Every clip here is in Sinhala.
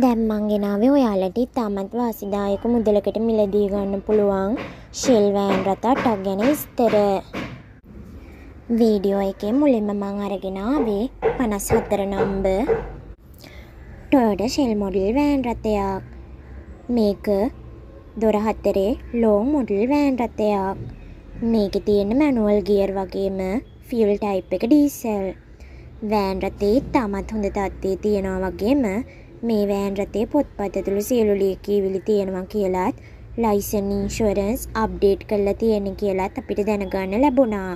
දැන් මං ගෙනාවේ ඔයාලට ඉතාමත් වාසිදායක මුදලකට මිලදී ගන්න පුළුවන් ෂෙල් වෑන් රථ අටක් ගැන විස්තර. වීඩියෝ එකේ මුලින්ම මං අරගෙන ආවේ පනස් හතර number Toyota shell model van රථයක්. මේක දොර හතරේ ලෝං මොඩල් වෑන් රථයක්. මේකේ තියෙන්නේ මැනුවල් ගියර් වගේම ෆියුල් ටයිප් එක ඩීසල්. වෑන් රථේ ඉතාමත් හොඳ තත්ත්වයේ තියෙනවා වගේම මේ වෑන් රථයේ පොත්පත් ඇතුළු සියලු ලියකියවිලි තියෙනවා කියලත් ලයිසන් ඉන්ෂුරන්ස් අප්ඩේට් කරලා තියෙන්නේ කියලත් අපිට දැනගන්න ලැබුණා.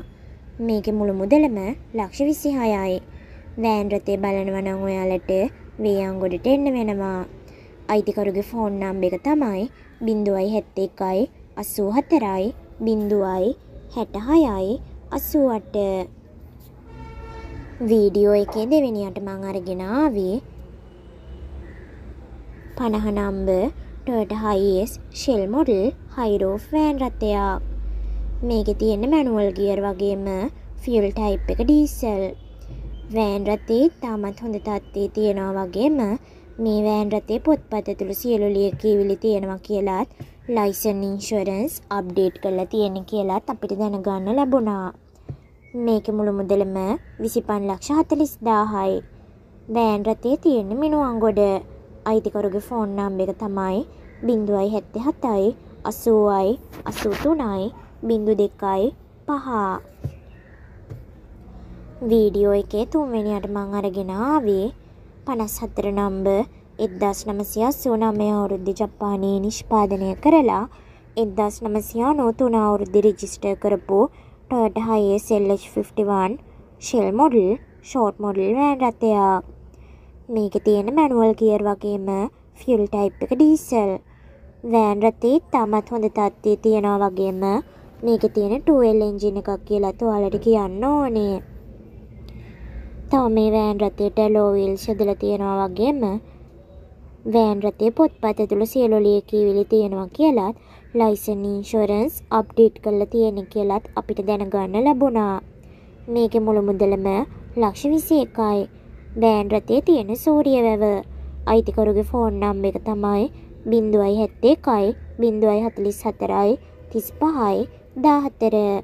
මේකේ මුළු මුදලම ලක්ෂ විසිහයයි. වෑන් රථය බලනවා නම් ඔයාලට වේයන්ගොඩට එන්න වෙනවා. අයිතිකරුගේ ෆෝන් නම්බර එක තමයි බිංදුවයි හැත්තෑ එකයි අසූ හතරයි බිංදුවයි හැට හයයි අසූ අට. වීඩියෝ එකේ දෙවෙනියට මං අරගෙන ආවේ පනහ number Toyota HiAce shell model high roof van රථයක්. මේකේ තියෙන්නේ මැනුවල් ගියර් වගේම ෆියුල් ටයිප් එක ඩීසල්. වෑන් රථේ ඉතාමත් හොඳ තත්ත්වයේ තියෙනවා වගේම මේ වෑන් රථයේ පොත්පත් ඇතුළු සියලු ලියකියවිලි තියෙනවා කියලත් ලයිසන් ඉන්ෂුරන්ස් අප්ඩේට් කරලා තියෙන්නේ කියලත් අපිට දැනගන්න ලැබුණා. මේකේ මුළු මුදලම විසිපන් ලක්ෂ හතළිස් දාහයි. වෑන් රථයේ තියෙන්නේ මිනුවන්ගොඩ. අයිතිකරුගේ ෆෝන් නම්බර එක තමයි බිංදුවයි හැත්තෑ හතයි අසූවයි අසූ තුනයි බිංදු දෙකයි පහ. වීඩියෝ එකේ තුන්වෙනියට මං අරගෙන ආවේ පනස් හතර නම්බර් එක්දස් නමසිය අසූ නමය අවුරුද්දේ ජපානයේ නිෂ්පාදනය කරලා එක්දස් නමසිය අනූ තුන අවුරුද්දේ රෙජිස්ටර් කරපු Toyota HiAce LH51 shell model short model van රථයක්. මේකේ තියෙන මැනුවල් ගියර් වගේම ෆියුල් ටයිප් එක ඩීසල්. වෑන් රථේ ඉතාමත් හොඳ තත්ත්වයේ තියෙනවා වගේම මේකේ තියෙන 2L එන්ජින් එකක් කියලාත් ඔයාලට කියන්න ඕනේ. තව මේ වෑන් රථයට ලෝ වීල්ස් යොදලා තියෙනවා වගේම වෑන් රථයේ පොත්පත් ඇතුළු සියලු ලියකියවිලි තියෙනවා කියලත් ලයිසන් ඉන්ෂුරන්ස් අප්ඩේට් කරලා තියෙන්නේ කියලත් අපිට දැනගන්න ලැබුණා. මේකේ මුළු මුදලම ලක්ෂ 21යි. වෑන් රථයේ තියෙන සූරිය වැව. අයිතිකරුගේ ෆෝන් නම්බර එක තමයි 071යි 044යි 35යි 14.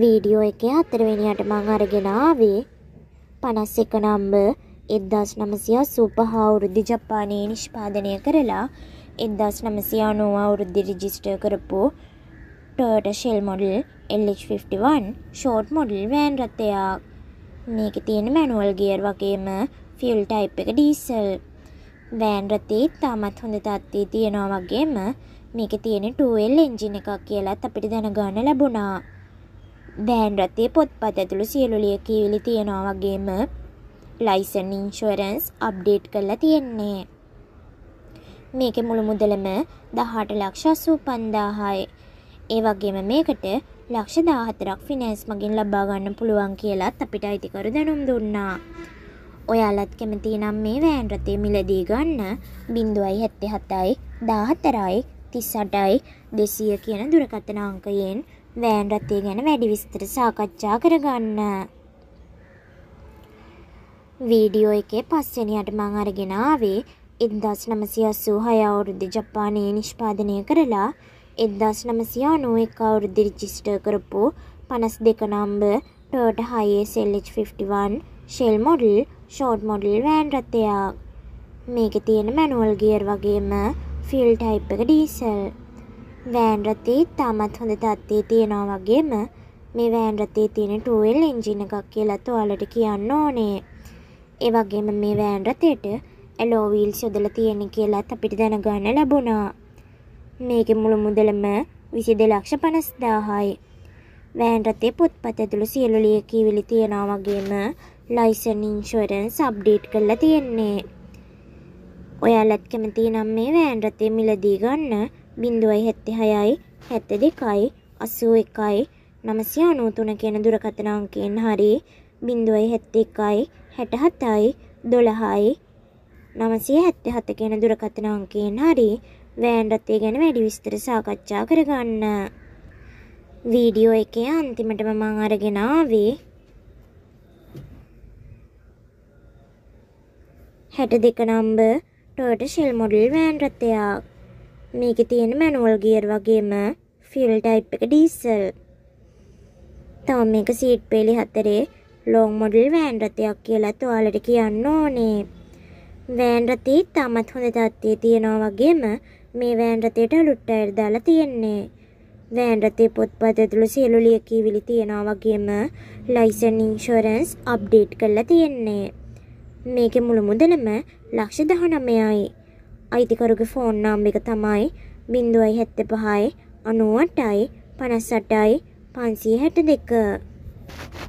වීඩියෝ එකේ හතරවෙනියට මං අරගෙන ආවේ 51 නම්බර් 1985 අවුරුද්දේ ජපානයේ නිෂ්පාදනය කරලා 1990 අවුරුද්දේ රෙජිස්ටර් කරපු Toyota shell model LH51 short model van රථයක්. මේකේ තියෙන මැනුවල් ගියර් වගේම ෆියුල් ටයිප් එක ඩීසල්. වෑන් රථේ ඉතාමත් හොඳ තත්ත්වයේ තියෙනවා වගේම මේකේ තියෙන 2L එන්ජින් එකක් කියලත් අපිට දැනගන්න ලැබුණා. වෑන් රථයේ පොත්පත් ඇතුළු සියලු ලියකියවිලි තියෙනවා වගේම ලයිසන් ඉන්ෂුරන්ස් අප්ඩේට් කරලා තියෙන්නේ. මේකේ මුළු මුදලම 18 ලක්ෂ 85000යි. ඒ වගේම මේකට ලක්ෂ 14ක් ෆිනෑන්ස් මගින් ලබා ගන්න පුළුවන් කියලත් අපිට අයිතිකරු දැනුම් දුන්නා. ඔයාලත් කැමති නම් මේ වෑන් රථය මිලදී ගන්න 0.77යි 14යි 38යි 200 කියන දුරකථන අංකයෙන් වෑන් රථය ගැන වැඩි විස්තර සාකච්ඡා කරගන්න. වීඩියෝ එකේ පස්වෙනියට මං අරගෙන ආවේ 1986 අවුරුද්දේ ජපානයේ නිෂ්පාදනය කරලා 1991 අවුරුද්දේ රෙජිස්ටර් කරපු 52 number Toyota HiAce LH51 shell model short model van රථයක්. මේකේ තියෙන මැනුවල් ගියර් වගේම ෆියුල් ටයිප් එක ඩීසල්. වෑන් රථේ ඉතාමත් හොඳ තත්ත්වයේ තියෙනවා වගේම මේ වෑන් රථයේ තියෙන 2L එන්ජින් එකක් කියලාත් ඔයාලට කියන්න ඕනේ. ඒ වගේම මේ වෑන් රථයට ඇලෝ වීල්ස් යොදලා තියෙන්නේ කියලාත් අපිට දැනගන්න ලැබුණා. මේකේ මුළු මුදලම 22 ලක්ෂ 50000යි. වෑන් රථයේ පොත්පත් ඇතුළු සියලු ලියකියවිලි තියනවා වගේම ලයිසන් ඉන්ෂුරන්ස් අප්ඩේට් කරලා තියෙන්නේ. ඔයාලත් කැමති නම් මේ වෑන් රථය මිලදී ගන්න 076යි 72යි 81යි 993 කියන දුරකථන අංකයෙන් හරි 071යි 67යි 12යි 977 කියන දුරකථන අංකයෙන් හරි වෑන් රථය ගැන වැඩි විස්තර සාකච්ඡා කරගන්න. වීඩියෝ එකේ අන්තිමටම මං අරගෙන ආවේ හැට දෙක number Toyota shell model van රථයක්. මේකේ තියෙන මැනුවල් ගියර් වගේම ෆිල් ටයිප් එක ඩීසල්. තව මේක සීට් පේලි හතරේ ලෝං මොඩල් වෑන් රථයක් කියලත් ඔයාලට කියන්න ඕනේ. වෑන් රථේ තාමත් හොඳ තත්ත්වයේ තියෙනවා වගේම මේ වෑන් රථයට අලුත් ටයර් දාලා තියෙන්නේ. වෑන් රථේ පොත්පත් ඇතුළු සියලු ලියකියවිලි තියෙනවා වගේම ලයිසන් ඉන්ෂුරන්ස් අප්ඩේට් කරලා තියෙන්නේ. මේකේ මුළු මුදලම ලක්ෂ 19යි. අයිතිකරුගේ ෆෝන් නම්බර් එක තමයි 075යි 98යි 58යි 562